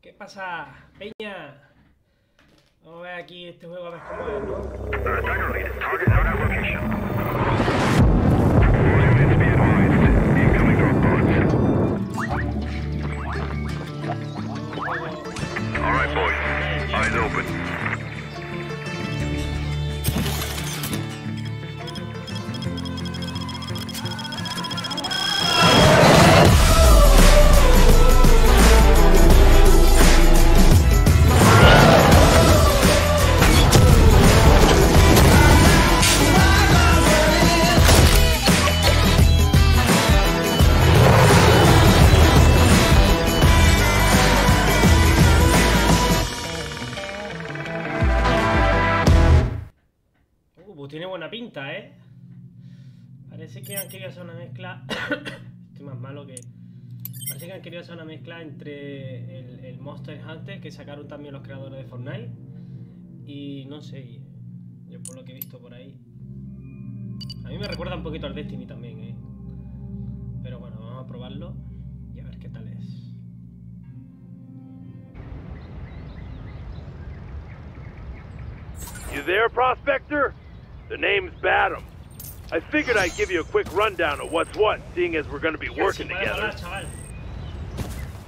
¿Qué pasa, Peña? Vamos a ver aquí este juego a ver cómo es, ¿no? Tiene buena pinta, ¿eh? Parece que han querido hacer una mezcla... Estoy más malo que... Parece que han querido hacer una mezcla entre el, Monster Hunter que sacaron también los creadores de Fortnite y no sé, yo por lo que he visto por ahí. A mí me recuerda un poquito al Destiny también, ¿eh? Pero bueno, vamos a probarlo y a ver qué tal es. You there, Prospector? The name's Badam. I figured I'd give you a quick rundown of what's what, seeing as we're gonna be working together.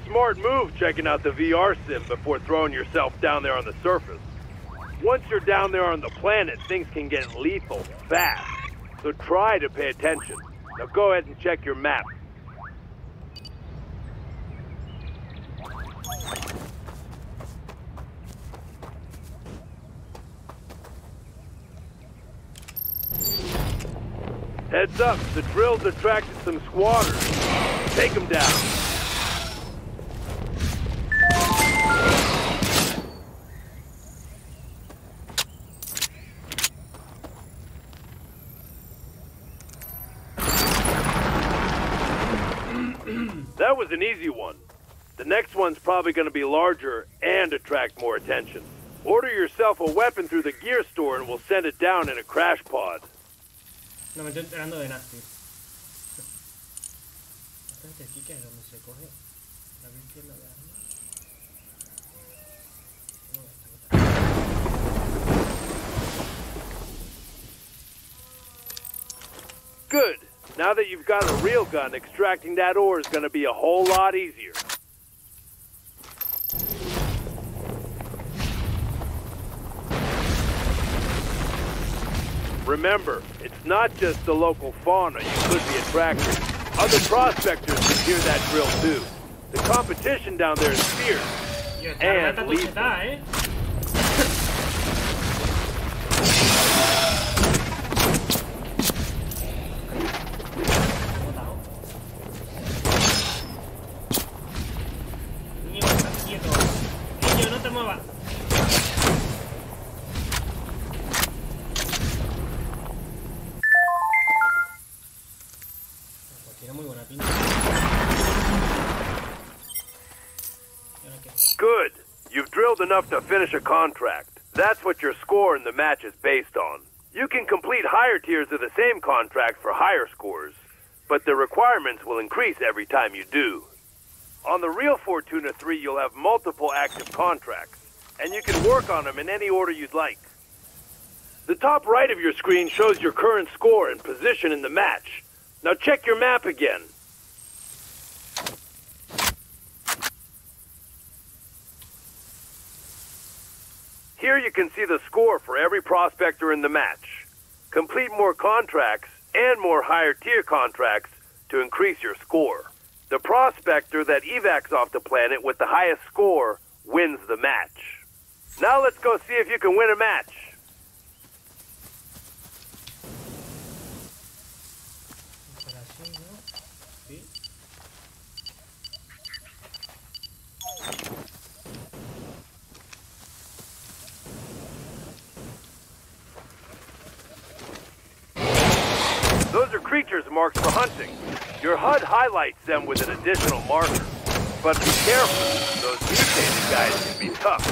Smart move checking out the VR sim before throwing yourself down there on the surface. Once you're down there on the planet, things can get lethal fast. So try to pay attention. Now go ahead and check your map. Heads up, the drill's attracted some squatters. Take them down. That was an easy one. The next one's probably going to be larger and attract more attention. Order yourself a weapon through the gear store and we'll send it down in a crash pod. No, me estoy enterando de Nasty. Espérate, aquí que es donde se coge. La virgen de armas. No, esto, Good. Now that you've got a real gun, extracting that ore is going to be a whole lot easier. Remember, it's not just the local fauna you could be attracting. Other prospectors can hear that drill too. The competition down there is fierce. Tío, esta You've enough to finish a contract. That's what your score in the match is based on. You can complete higher tiers of the same contract for higher scores, but the requirements will increase every time you do. On the real Fortuna 3, you'll have multiple active contracts, and you can work on them in any order you'd like. The top right of your screen shows your current score and position in the match. Now check your map again. Here you can see the score for every prospector in the match. Complete more contracts and more higher tier contracts to increase your score. The prospector that evacs off the planet with the highest score wins the match. Now let's go see if you can win a match. Operación, ¿no? Sí. Those are creatures marked for hunting. Your HUD highlights them with an additional marker. But be careful, those mutated guys can be tough.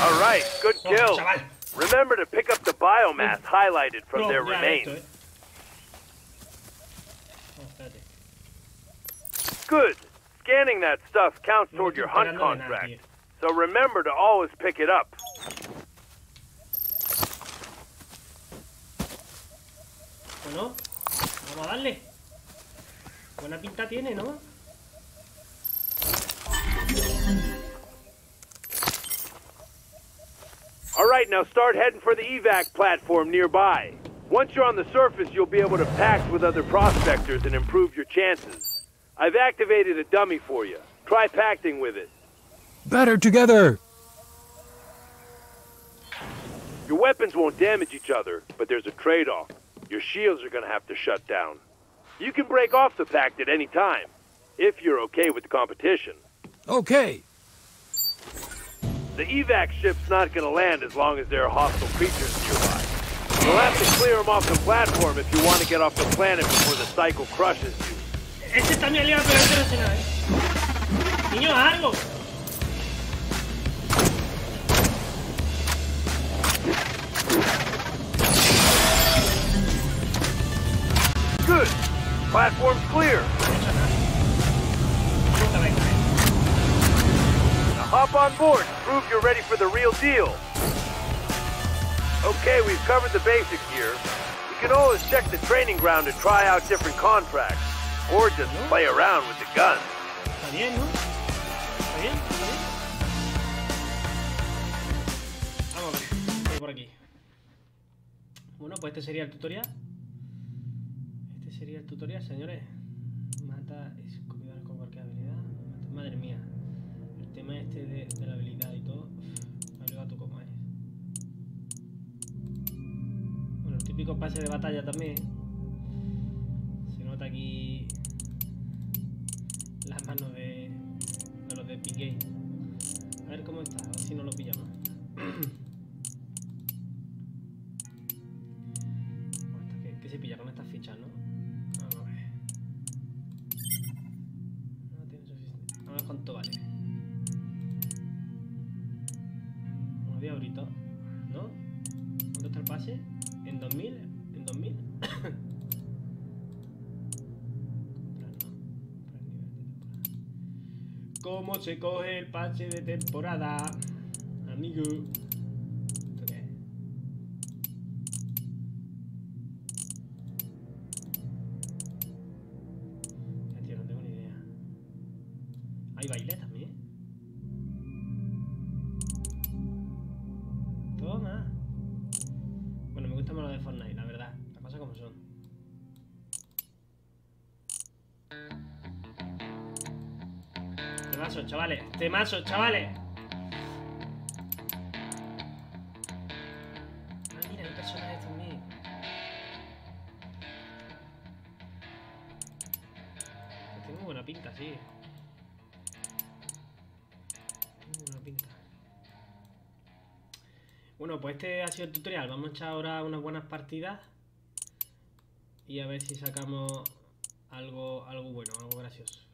All right, good kill. remember to pick up the biomass highlighted from their remains. esto. No, espérate. Good. Scanning that stuff counts toward your hunt enterando de nada, contract. So remember to always pick it up. Bueno, vamos a darle. Buena pinta tiene, ¿no? All right, now start heading for the evac platform nearby. Once you're on the surface, you'll be able to pact with other prospectors and improve your chances. I've activated a dummy for you. Try pacting with it. Better together! Your weapons won't damage each other, but there's a trade-off. Your shields are gonna have to shut down. You can break off the pact at any time, if you're okay with the competition. Okay. The evac ship's not gonna land as long as there are hostile creatures nearby. You'll have to clear them off the platform if you want to get off the planet before the cycle crushes you. Este no sé nada, ¿eh? Niño, algo. Good. Platform's clear. Now hop on board and prove you're ready for the real deal. Okay, we've covered the basics here. We can always check the training ground to try out different contracts, or just play around with the guns. Está bien, ¿no? Está bien, está bien. Vamos a ver, voy por aquí. Bueno, pues este sería el tutorial. Este sería el tutorial, señores. Mata escupidores con cualquier habilidad. Madre mía. El tema este de, de la habilidad y todo. Me ha obligado como es. Bueno, el típico pase de batalla también. Se Bueno, esta- ¿Qué, qué se pilla con estas fichas, no? Vamos a ver. No tiene suficiente. Vamos a ver cuánto vale. Unos 10 euritos, ¿no? ¿Cuánto está el pase? ¿En 2000? ¿En 2000? Comprar, no. Comprar nivel de temporada. ¿Cómo se coge el pase de temporada? Amigo. Temazo, chavales. Temazo, chavales. Ah, mira, hay personajes también. Tiene muy buena pinta, sí. Muy buena pinta. Bueno, pues este ha sido el tutorial. Vamos a echar ahora unas buenas partidas. Y a ver si sacamos algo, algo bueno, algo gracioso.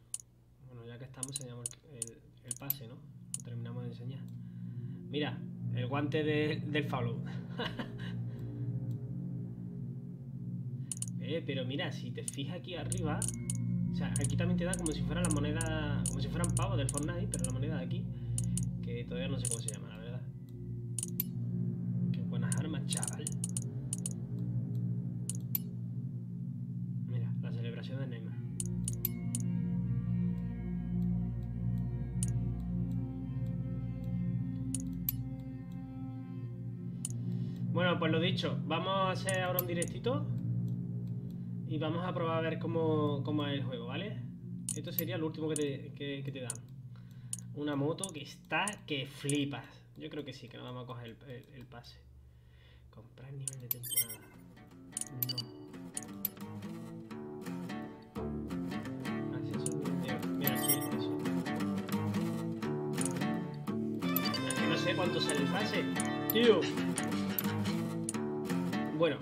Ya que estamos, enseñamos el, el- el pase, ¿no? Lo terminamos de enseñar. Mira, el guante de- del follow. eh, pero mira, si te fijas aquí arriba, o sea, aquí también te da como si fuera la moneda, como si fueran pavos del Fortnite, pero la moneda de aquí, que todavía no sé cómo se llama, la verdad. Qué buenas armas, chaval. Bueno, pues lo dicho, vamos a hacer ahora un directito y vamos a probar a ver cómo, cómo es el juego, ¿vale? Esto sería lo último que te, que- te dan. Una moto que está que flipas. Yo creo que sí, que nos vamos a coger el, el- pase. Comprar nivel de temporada. No. Mira, sí, eso. Es que no sé cuánto sale el pase. Tío. Bueno.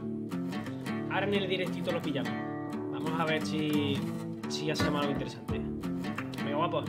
Ahora en el directito lo pillamos. Vamos a ver si, si hacemos algo interesante. Venga, guapo.